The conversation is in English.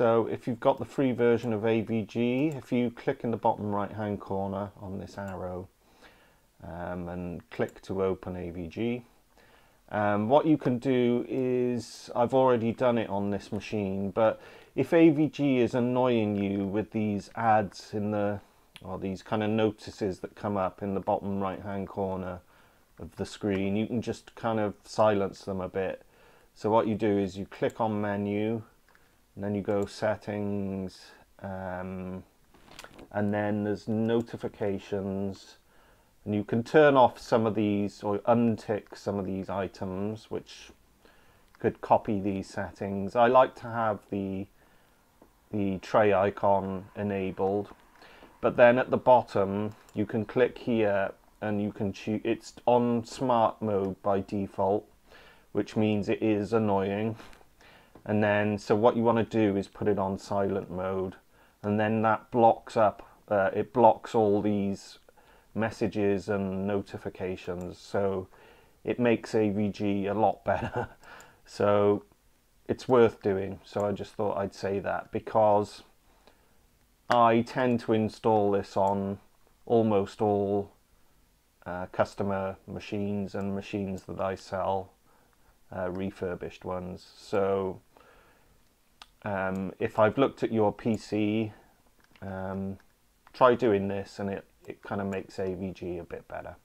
So if you've got the free version of AVG, if you click in the bottom right hand corner on this arrow um, and click to open AVG, um, what you can do is, I've already done it on this machine, but if AVG is annoying you with these ads in the, or these kind of notices that come up in the bottom right hand corner of the screen, you can just kind of silence them a bit. So what you do is you click on menu, and then you go settings, um, and then there's notifications, and you can turn off some of these or untick some of these items which could copy these settings. I like to have the the tray icon enabled. But then at the bottom you can click here and you can choose it's on smart mode by default which means it is annoying and then so what you want to do is put it on silent mode. And then that blocks up uh, it blocks all these messages and notifications. So it makes AVG a lot better. So it's worth doing. So I just thought I'd say that because I tend to install this on almost all uh, customer machines and machines that I sell uh, refurbished ones. So um, if I've looked at your PC um, try doing this and it it kind of makes AVG a bit better.